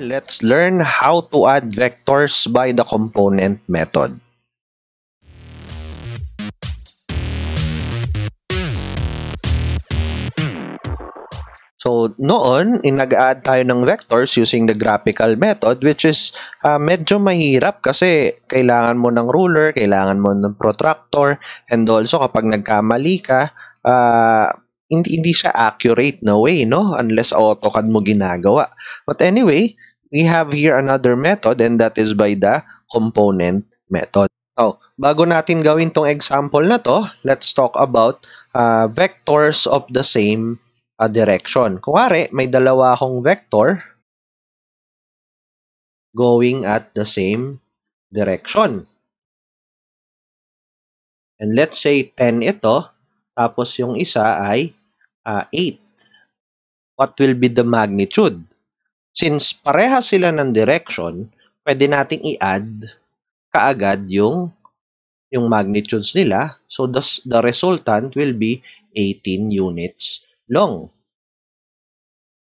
let's learn how to add vectors by the component method. So, noon, inag-add tayo ng vectors using the graphical method which is uh, medyo mahirap kasi kailangan mo ng ruler, kailangan mo ng protractor, and also kapag nagkamali ka, uh, hindi, hindi siya accurate na way, no? Unless AutoCAD mo ginagawa. But anyway, we have here another method and that is by the component method. So, bago natin gawin tong example na to, let's talk about uh, vectors of the same uh, direction. Kunwari, may dalawa akong vector going at the same direction. And let's say 10 ito, tapos yung isa ay uh, 8. What will be the magnitude? Since pareha sila ng direction, pwede nating i-add kaagad yung yung magnitudes nila. So the, the resultant will be 18 units long.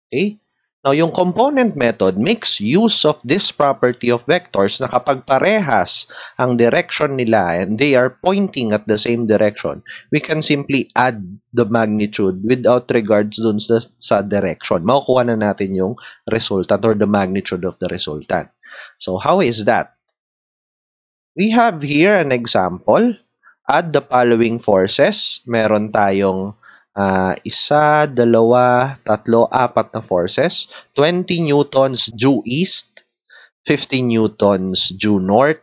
Okay? Now, yung component method makes use of this property of vectors na kapag parehas ang direction nila and they are pointing at the same direction, we can simply add the magnitude without regards dun sa, sa direction. Makukuha na natin yung resultant or the magnitude of the resultant. So, how is that? We have here an example. Add the following forces. Meron tayong uh, isa, dalawa, tatlo, apat na forces. 20 newtons due east, 50 newtons due north,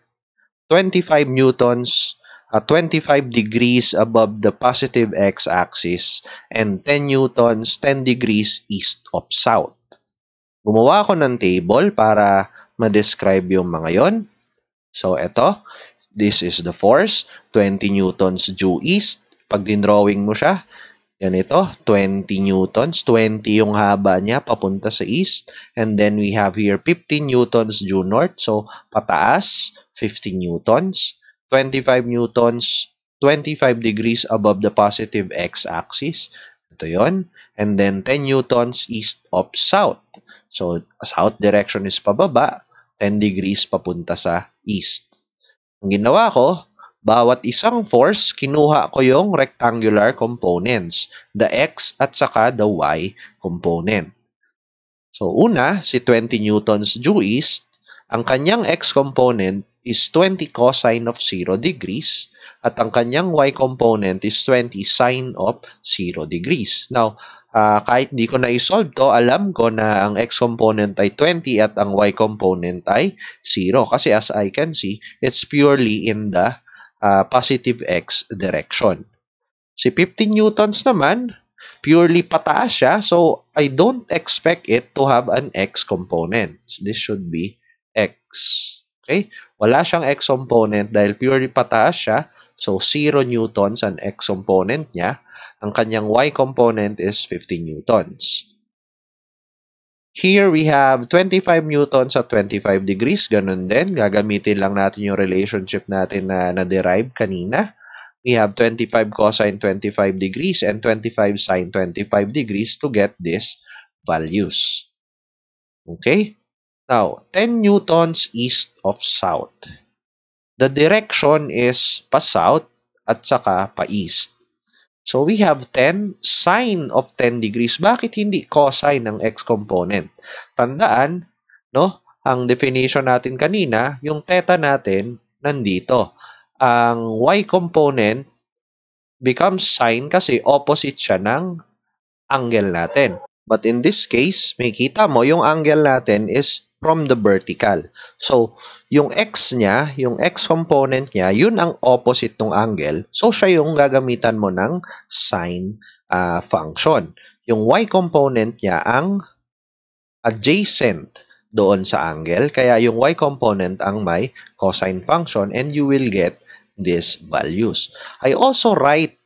25 newtons uh, 25 degrees above the positive x-axis, and 10 newtons 10 degrees east of south. Gumawa ako ng table para ma-describe yung mga yon. So, ito. This is the force. 20 newtons due east. Pag din-drawing mo siya, ganito, 20 newtons. 20 yung haba niya papunta sa east. And then we have here 15 newtons due north. So, pataas, 50 newtons. 25 newtons, 25 degrees above the positive x-axis. Ito yon And then 10 newtons east of south. So, south direction is pababa, 10 degrees papunta sa east. Ang ginawa ko, bawat isang force, kinuha ko yung rectangular components, the x at saka the y component. So, una, si 20 newtons due east, ang kanyang x component is 20 cosine of 0 degrees at ang kanyang y component is 20 sine of 0 degrees. Now, uh, kahit di ko na-solve to, alam ko na ang x component ay 20 at ang y component ay 0. Kasi as I can see, it's purely in the uh, positive x direction. Si 15 newtons naman, purely pataas siya, so I don't expect it to have an x component. This should be x. Okay? Wala siyang x component dahil purely pataas siya, so 0 newtons ang x component niya. Ang kanyang y component is 15 newtons. Here we have 25 newtons at 25 degrees. Ganun din. Gagamitin lang natin yung relationship natin na na-derive kanina. We have 25 cosine 25 degrees and 25 sine 25 degrees to get these values. Okay? Now, 10 newtons east of south. The direction is pa-south at saka pa-east. So, we have 10 sine of 10 degrees. Bakit hindi cosine ng x component? Tandaan, no? Ang definition natin kanina, yung theta natin nandito. Ang y component becomes sine kasi opposite siya ng angle natin. But in this case, may kita mo, yung angle natin is from the vertical. So, yung x niya, yung x component niya, yun ang opposite ng angle. So, siya yung gagamitan mo ng sine uh, function. Yung y component niya ang adjacent doon sa angle. Kaya yung y component ang may cosine function and you will get these values. I also write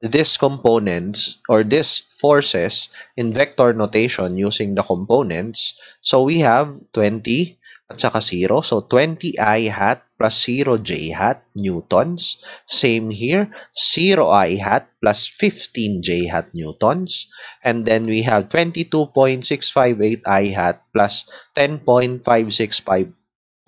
these components or these forces in vector notation using the components. So we have 20 at saka 0. So 20i hat plus 0j hat newtons. Same here, 0i hat plus 15j hat newtons. And then we have 22.658i hat plus 10.565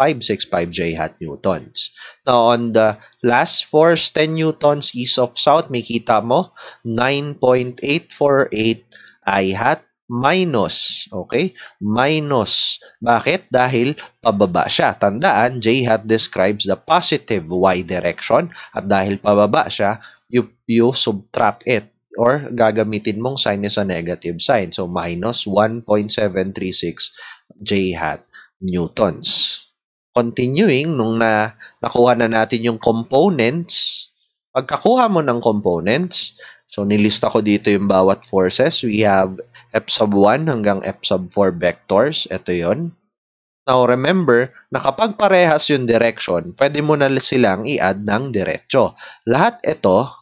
565J hat newtons. Now, on the last force, 10 newtons east of south, may kita mo, 9.848 I hat minus, okay? Minus. Bakit? Dahil pababa siya. Tandaan, J hat describes the positive y direction at dahil pababa siya, you, you subtract it or gagamitin mong sign is a negative sign. So, minus 1.736 J hat newtons. Continuing, nung na nakuha na natin yung components, pagkakuha mo ng components, so nilista ko dito yung bawat forces. We have F sub 1 hanggang F sub 4 vectors. Ito yon. Now, remember na kapag parehas yung direction, pwede mo na silang i-add ng diretso. Lahat ito,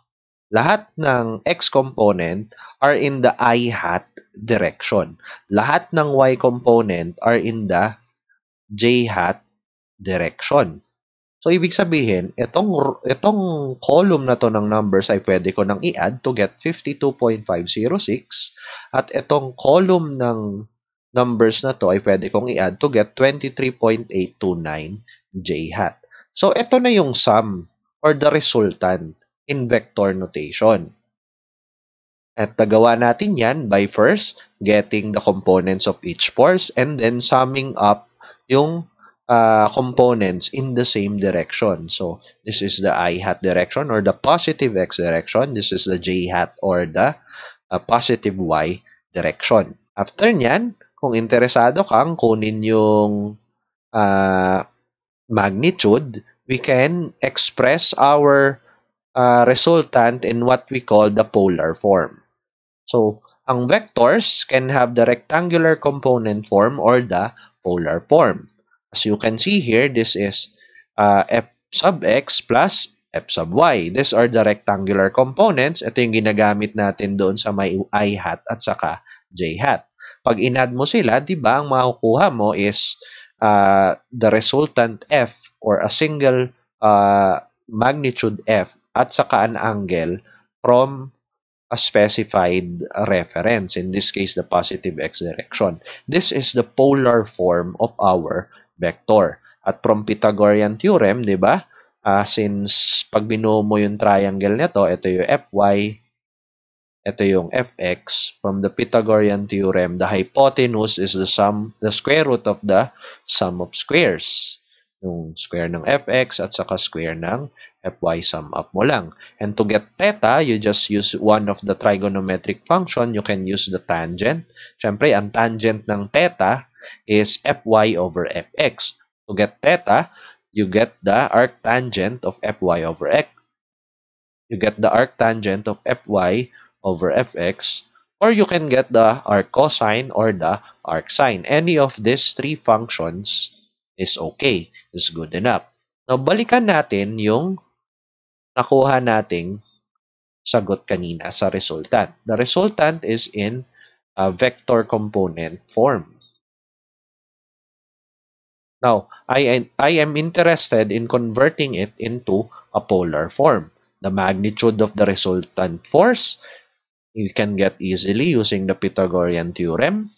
lahat ng x component are in the i hat direction. Lahat ng y component are in the j hat direction. So, ibig sabihin, itong, itong column na to ng numbers ay pwede ko nang i-add to get 52.506 at itong column ng numbers na to ay pwede kong i-add to get 23.829 j hat. So, ito na yung sum or the resultant in vector notation. At nagawa natin yan by first getting the components of each force and then summing up yung uh, components in the same direction. So, this is the i hat direction or the positive x direction. This is the j hat or the uh, positive y direction. After nyan, kung interesado kang kunin yung uh, magnitude, we can express our uh, resultant in what we call the polar form. So, ang vectors can have the rectangular component form or the polar form. As you can see here, this is uh, f sub x plus f sub y. These are the rectangular components. Ito yung ginagamit natin doon sa may i hat at saka j hat. Pag inad mo sila, di ba, ang makukuha mo is uh, the resultant f or a single uh, magnitude f at saka an angle from a specified reference, in this case, the positive x direction. This is the polar form of our vector. At from Pythagorean theorem, di ba? Uh, since pag mo yung triangle nito, ito yung fy, ito yung fx. From the Pythagorean theorem, the hypotenuse is the sum, the square root of the sum of squares. Yung square ng fx at saka square ng fy sum up mo lang. And to get theta, you just use one of the trigonometric function. You can use the tangent. Siyempre, ang tangent ng theta is fy over fx. To get theta, you get the arctangent of fy over x. You get the arctangent of fy over fx, or you can get the arc cosine or the arc sine. Any of these three functions is okay, is good enough. Now, balikan natin yung nakuha nating sagot kanina sa resultant. The resultant is in a vector component form. Now, I, I am interested in converting it into a polar form. The magnitude of the resultant force, you can get easily using the Pythagorean theorem.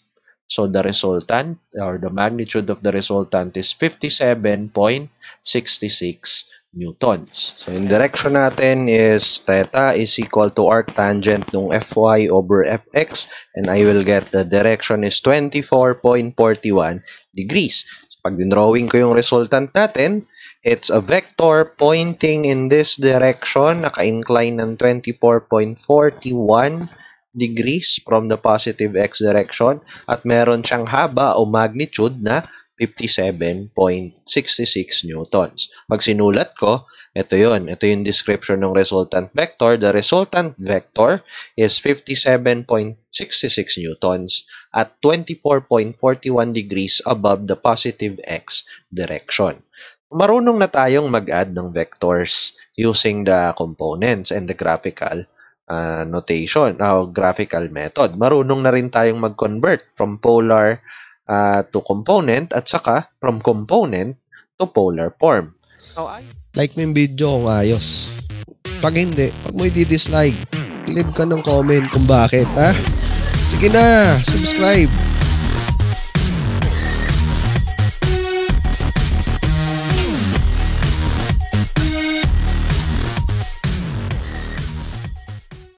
So, the resultant or the magnitude of the resultant is 57.66 newtons. So, in direction natin is theta is equal to arctangent ng Fy over Fx and I will get the direction is 24.41 degrees. Pag drawing ko yung resultant natin, it's a vector pointing in this direction, naka-incline ng 24.41 degrees from the positive x direction at meron siyang haba o magnitude na 57.66 newtons. Pag sinulat ko, ito yon. Ito yung description ng resultant vector. The resultant vector is 57.66 newtons at 24.41 degrees above the positive x direction. Marunong na tayong mag-add ng vectors using the components and the graphical uh, notation, o uh, graphical method. Marunong na rin tayong mag-convert from polar uh, to component at saka from component to polar form. I... Like mo yung video kung ayos. Pag hindi, pag mo i-dislike, leave ka ng comment kung bakit, ha? Sige na, subscribe.